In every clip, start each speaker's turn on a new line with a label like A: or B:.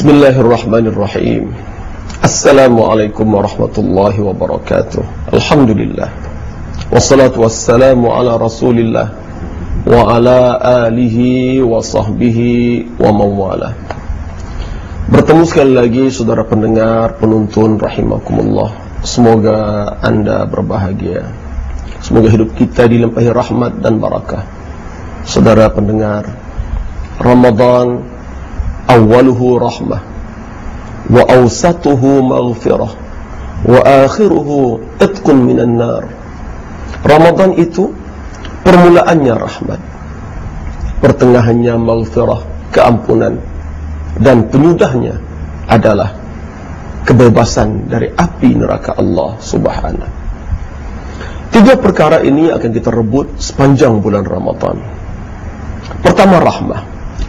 A: Bismillahirrahmanirrahim. Assalamualaikum warahmatullahi wabarakatuh. Alhamdulillah. Wassalatu wassalamu ala rasulillah Wa ala alihi wa sahbihi wa mawala Bertemu sekali lagi saudara pendengar penuntun rahimakumullah. Semoga anda berbahagia. Semoga hidup kita dilimpahi rahmat dan barakah. Saudara pendengar Ramadan awaluhu rahmah wa awsatuhu maghfirah wa akhiruhu itqun minan nar. Ramadan itu permulaannya rahmat. Pertengahannya maghfirah, keampunan dan penyudahnya adalah kebebasan dari api neraka Allah Subhanahu. Tiga perkara ini akan kita rebut sepanjang bulan Ramadan. Pertama rahmah.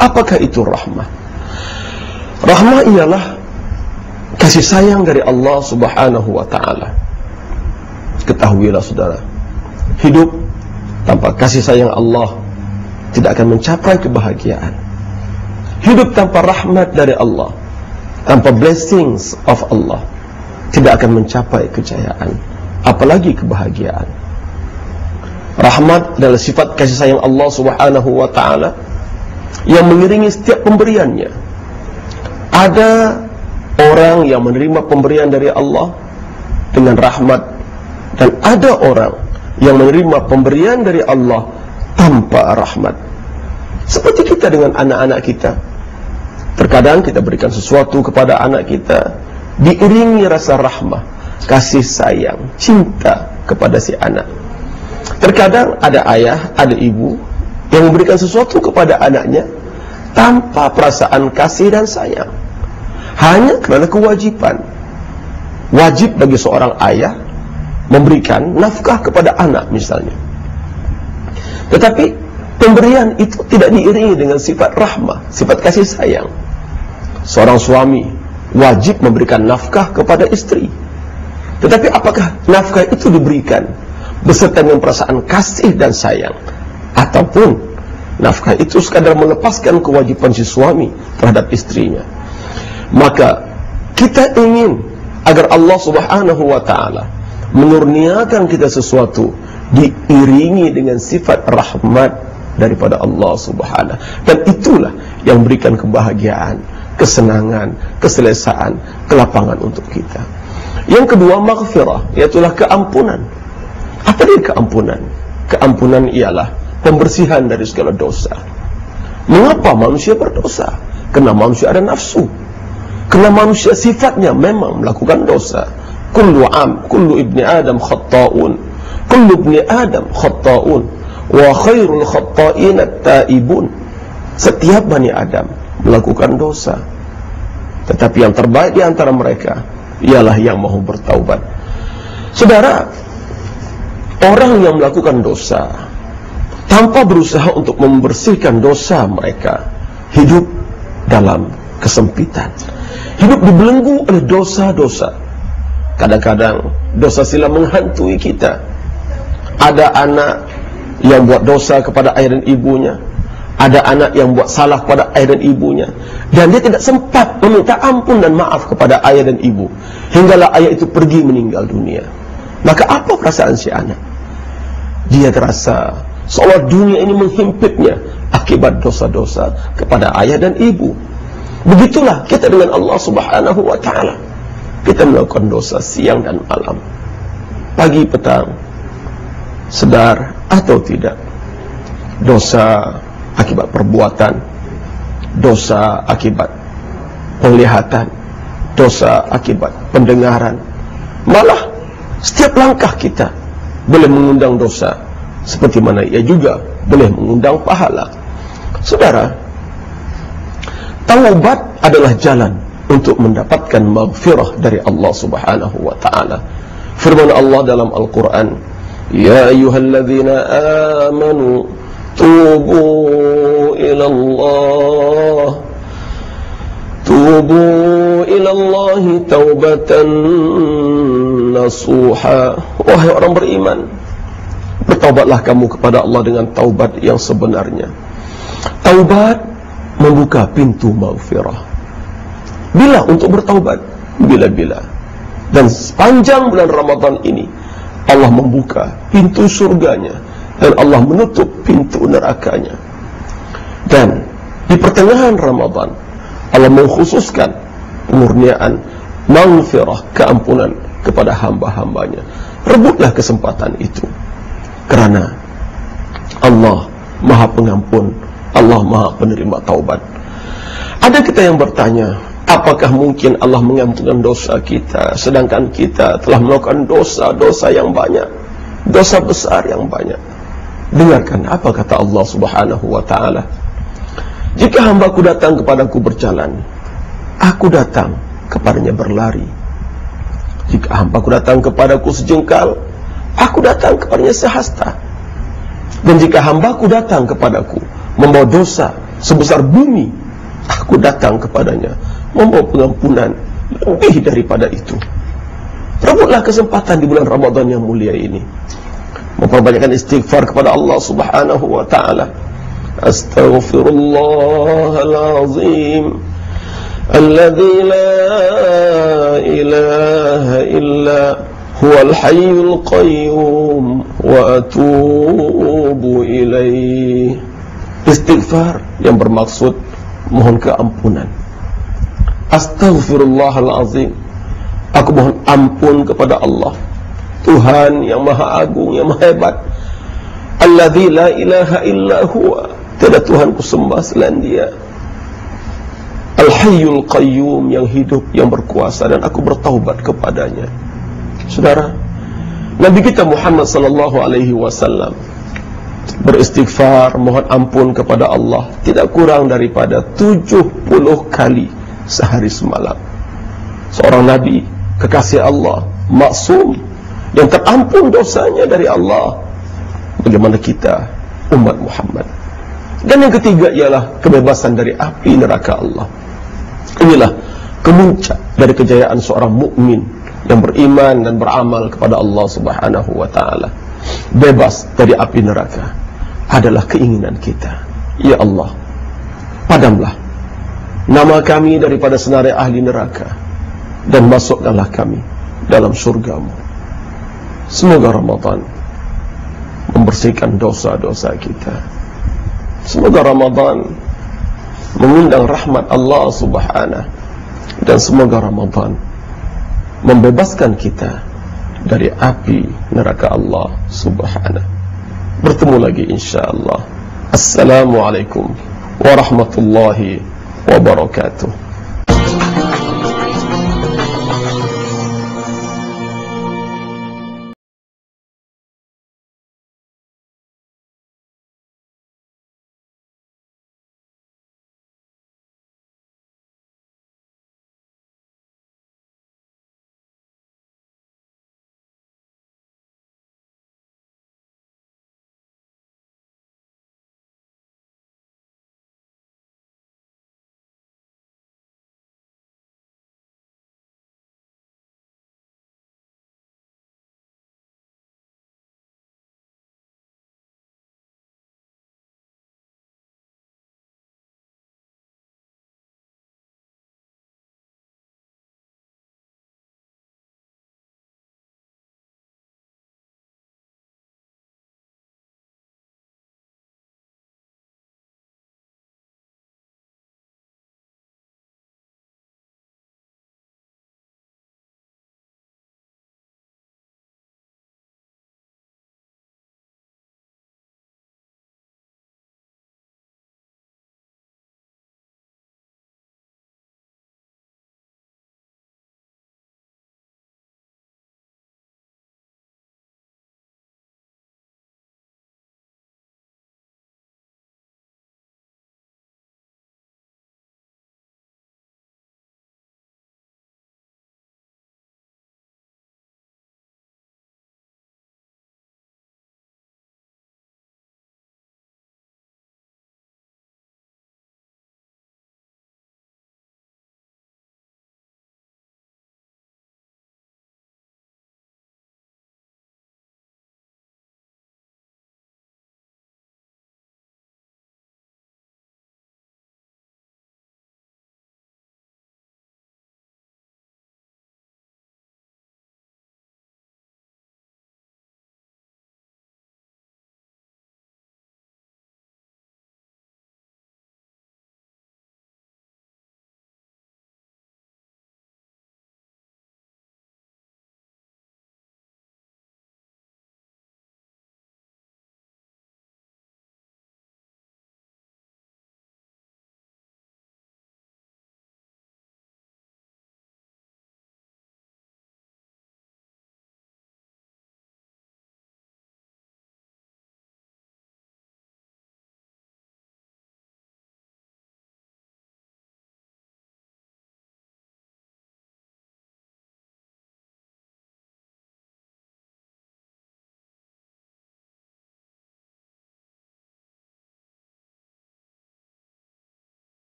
A: Apakah itu rahmah? Rahmah ialah kasih sayang dari Allah Subhanahu wa taala. Ketahuilah saudara, hidup tanpa kasih sayang Allah tidak akan mencapai kebahagiaan. Hidup tanpa rahmat dari Allah Tanpa blessings of Allah Tidak akan mencapai kejayaan Apalagi kebahagiaan Rahmat adalah sifat kasih sayang Allah subhanahu wa ta'ala Yang mengiringi setiap pemberiannya Ada orang yang menerima pemberian dari Allah Dengan rahmat Dan ada orang yang menerima pemberian dari Allah Tanpa rahmat. Seperti kita dengan anak-anak kita. Terkadang kita berikan sesuatu kepada anak kita Diiringi rasa rahmah Kasih sayang Cinta kepada si anak. Terkadang ada ayah, ada ibu Yang memberikan sesuatu kepada anaknya Tanpa perasaan kasih dan sayang Hanya kerana kewajipan Wajib bagi seorang ayah Memberikan nafkah kepada anak misalnya Tetapi Pemberian itu tidak diiringi dengan sifat rahmah, sifat kasih sayang. Seorang suami wajib memberikan nafkah kepada istri. Tetapi apakah nafkah itu diberikan beserta dengan perasaan kasih dan sayang? Ataupun nafkah itu sekadar melepaskan kewajipan si suami terhadap istrinya? Maka kita ingin agar Allah subhanahu wa ta'ala menurniakan kita sesuatu diiringi dengan sifat rahmat daripada Allah Subhanahu dan itulah yang memberikan kebahagiaan, kesenangan, keselesaan, kelapangan untuk kita. Yang kedua maghfirah, iaitu keampunan. Apa dia keampunan? Keampunan ialah pembersihan dari segala dosa. Mengapa manusia berdosa? Kerana manusia ada nafsu. Kerana manusia sifatnya memang melakukan dosa. Kullu am, kullu ibni Adam khatta'un. Kullu ibni Adam khatta'un. Wa khairul khatta'in at-taibun setiap bani Adam melakukan dosa. Tetapi yang terbaik di antara mereka ialah yang mahu bertaubat. Saudara orang yang melakukan dosa tanpa berusaha untuk membersihkan dosa mereka hidup dalam kesempitan hidup dibelenggu oleh dosa-dosa. Kadang-kadang dosa sila menghantui kita. Ada anak yang buat dosa kepada ayah dan ibunya. Ada anak yang buat salah kepada ayah dan ibunya. Dan dia tidak sempat meminta ampun dan maaf kepada ayah dan ibu. Hinggalah ayah itu pergi meninggal dunia. Maka apa perasaan si anak? Dia terasa seolah dunia ini menghimpitnya akibat dosa-dosa kepada ayah dan ibu begitulah kita dengan Allah subhanahu wa ta'ala. Kita melakukan dosa siang dan malam. Pagi petang sedar atau tidak. Dosa akibat perbuatan dosa akibat penglihatan dosa akibat pendengaran. Malah setiap langkah kita boleh mengundang dosa seperti mana ia juga boleh mengundang pahala. Saudara taubat adalah jalan untuk mendapatkan maghfirah dari Allah Subhanahu wa taala. Firman Allah dalam Al-Qur'an, "Ya ayyuhalladzina amanu tubu ila Allah" Tubu ila Allah taubatan nasuha. Wahai orang beriman Bertaubatlah kamu kepada Allah dengan taubat yang sebenarnya. Taubat membuka pintu maghfirah Bila untuk bertaubat? Bila-bila. Dan sepanjang bulan Ramadan ini Allah membuka pintu surganya dan Allah menutup pintu nerakanya. Dan di pertengahan Ramadan Allah mengkhususkan pemurniaan maghfirah keampunan kepada hamba-hambanya. Rebutlah kesempatan itu. Kerana Allah Maha Pengampun, Allah Maha Penerima Taubat. Ada kita yang bertanya, apakah mungkin Allah mengampunkan dosa kita sedangkan kita telah melakukan dosa-dosa yang banyak, dosa besar yang banyak? Dengarkan apa kata Allah Subhanahu wa taala. Jika hambaku datang kepadaku berjalan, aku datang kepadanya berlari. Jika hambaku datang kepadaku sejengkal, aku datang kepadanya sehasta. Dan jika hambaku datang kepadaku membawa dosa sebesar bumi, aku datang kepadanya membawa pengampunan lebih daripada itu. Rebutlah kesempatan di bulan Ramadan yang mulia ini. Memperbanyakkan istighfar kepada Allah Subhanahu wa taala. Astaghfirullahalazim. Alladzi la ilaha illa huwal hayyul qayyum wa atubu ilaih. Istighfar yang bermaksud mohon keampunan. Astaghfirullahalazim. Aku mohon ampun kepada Allah. Tuhan yang maha agung, yang maha hebat. Alladzi la ilaha illa huwa. Tiada Tuhan ku sembah selain dia. Al-Hayyul Qayyum yang hidup, yang berkuasa dan aku bertaubat kepadanya. Saudara, Nabi kita Muhammad sallallahu alaihi wasallam beristighfar mohon ampun kepada Allah. Tidak kurang daripada 70 kali sehari semalam. Seorang nabi kekasih Allah maksum yang terampun dosanya dari Allah. Bagaimana kita umat Muhammad? Dan yang ketiga ialah kebebasan dari api neraka Allah. Inilah kemuncak dari kejayaan seorang mukmin yang beriman dan beramal kepada Allah Subhanahu wa taala bebas dari api neraka adalah keinginan kita. Ya Allah padamlah nama kami daripada senarai ahli neraka dan masukkanlah kami dalam surgamu. Semoga Ramadan membersihkan dosa-dosa kita. Semoga Ramadan mengundang rahmat Allah Subhanahu dan semoga Ramadan membebaskan kita dari api neraka Allah Subhanahu. Bertemu lagi insya-Allah. Assalamualaikum warahmatullahi wabarakatuh.